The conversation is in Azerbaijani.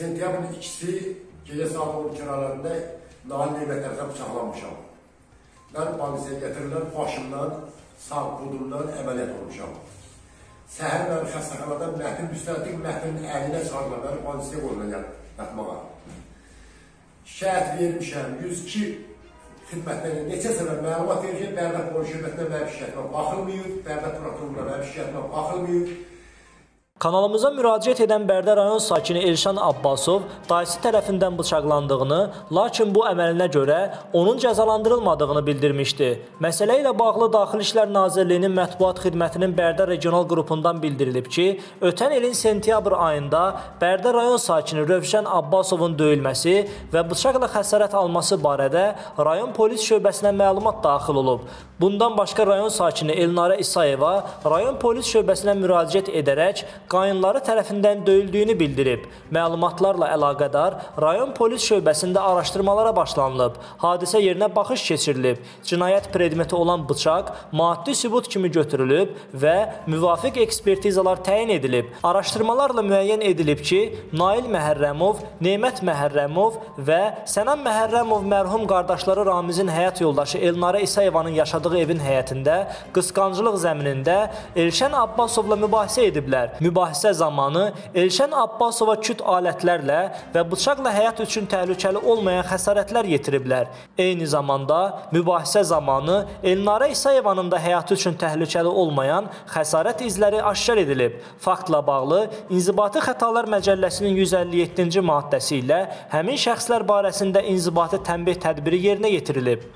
Sentyabrın ikisi gecə saat 12 aralarında Nail Neymət tərəfindən bıçaqlanmışam. Mən polisiyaya gətirilən başımdan, sağ budumdan əməliyyat olmuşam. Səhər mən xəstəxanadan məhkum müstəntiq məhkumun əlinə çağırdılar, məni polisiyaya qoydular yatmağa. Şəhət vermişəm, 102 xidmətlərə neçə səfər məlumat vermişəm, Bərdə Polis Şirkətinə mənim şikayətimə baxılmayıb, Bərdə Prokurorluğuna mənim şikayətimə baxılmayıb. Kanalımıza müraciət edən Bərdə rayon sakini Elşan Abbasov dayısı tərəfindən bıçaqlandığını, lakin bu əməlinə görə onun cəzalandırılmadığını bildirmişdi. Məsələ ilə bağlı Daxili İşlər Nazirliyinin mətbuat xidmətinin Bərdə regional qrupundan bildirilib ki, ötən ilin sentyabr ayında Bərdə rayon sakini Rövşən Abbasovun döyülməsi və bıçaqla xəsarət alması barədə rayon polis şöbəsinə məlumat daxil olub. Bundan başqa rayon sakini Elnarə İsayeva rayon polis şöbəsinə müraciət edərək qayınları tərəfindən döyüldüyünü bildirib. Məlumatlarla əlaqədar rayon polis şöbəsində araşdırmalara başlanılıb. Hadisə yerinə baxış keçirilib. Cinayət predmeti olan bıçaq maddi sübut kimi götürülüb və müvafiq ekspertizalar təyin edilib. Araşdırmalarla müəyyən edilib ki, Nail Məhərrəmov, Neymət Məhərrəmov və Sənan Məhərrəmov mərhum qardaşları Ramizin həyat yoldaşı Elnarə İsayevanın yaşadığı evin həyətində qısqanclıq zəminində Elşən Abbasovla mübahisə ediblər. Mübahisə zamanı Elşən Abbasova küt alətlərlə və bıçaqla həyat üçün təhlükəli olmayan xəsarətlər yetiriblər. Eyni zamanda mübahisə zamanı Elnarə İsayevanın da həyatı üçün təhlükəli olmayan xəsarət izləri aşkar edilib. Faktla bağlı İnzibati Xətalar Məcəlləsinin 157-ci maddəsi ilə həmin şəxslər barəsində inzibati tənbih tədbiri yerinə yetirilib.